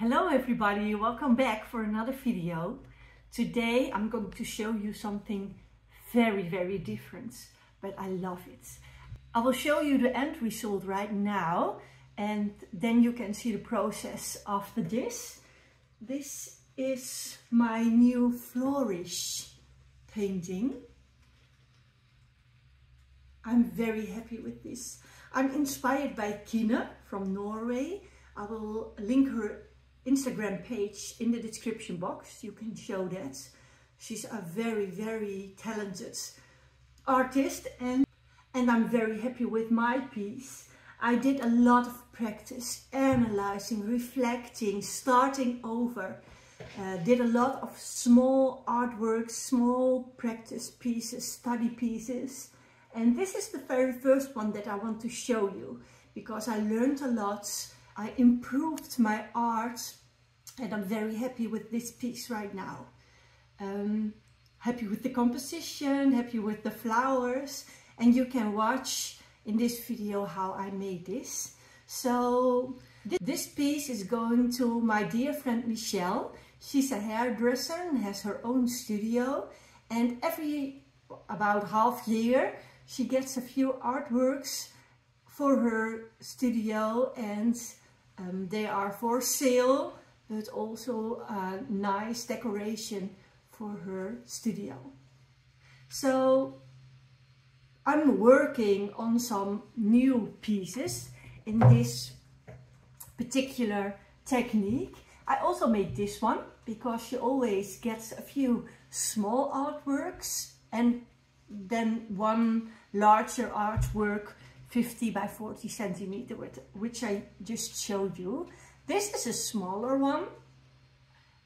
Hello everybody, welcome back for another video. Today I'm going to show you something very very different, but I love it. I will show you the end result right now and then you can see the process after this. This is my new flourish painting. I'm very happy with this. I'm inspired by Kine from Norway. I will link her Instagram page in the description box. You can show that. She's a very, very talented artist and, and I'm very happy with my piece. I did a lot of practice, analyzing, reflecting, starting over. Uh, did a lot of small artworks, small practice pieces, study pieces. And this is the very first one that I want to show you because I learned a lot. I improved my art and I'm very happy with this piece right now. Um, happy with the composition, happy with the flowers and you can watch in this video how I made this. So this piece is going to my dear friend Michelle. She's a hairdresser and has her own studio and every about half year she gets a few artworks for her studio and um, they are for sale but also a nice decoration for her studio. So I'm working on some new pieces in this particular technique. I also made this one because she always gets a few small artworks and then one larger artwork 50 by 40 centimeter which I just showed you. This is a smaller one,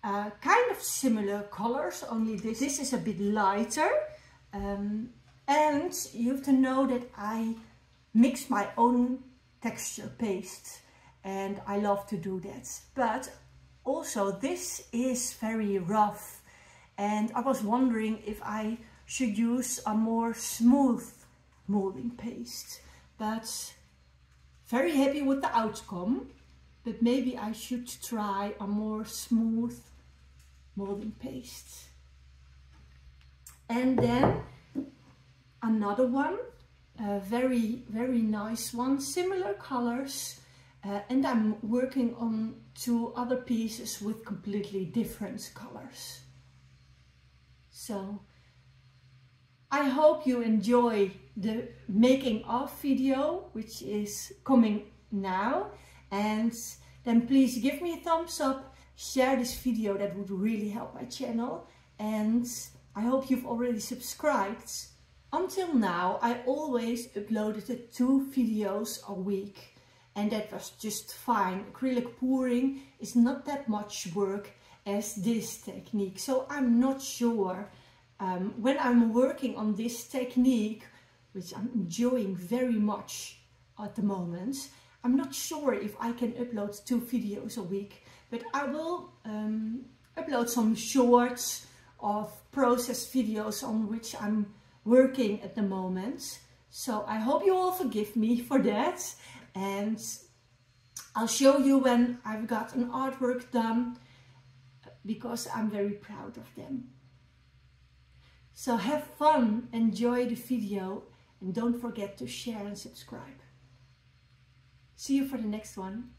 uh, kind of similar colors, only this, this is a bit lighter. Um, and you have to know that I mix my own texture paste and I love to do that. But also this is very rough and I was wondering if I should use a more smooth molding paste. But very happy with the outcome but maybe I should try a more smooth molding paste. And then another one, a very, very nice one, similar colors. Uh, and I'm working on two other pieces with completely different colors. So I hope you enjoy the making of video, which is coming now and then please give me a thumbs up, share this video, that would really help my channel and I hope you've already subscribed. Until now I always uploaded two videos a week and that was just fine. Acrylic pouring is not that much work as this technique so I'm not sure um, when I'm working on this technique which I'm enjoying very much at the moment I'm not sure if I can upload two videos a week, but I will um, upload some shorts of process videos on which I'm working at the moment. So I hope you all forgive me for that. And I'll show you when I've got an artwork done because I'm very proud of them. So have fun, enjoy the video and don't forget to share and subscribe. See you for the next one.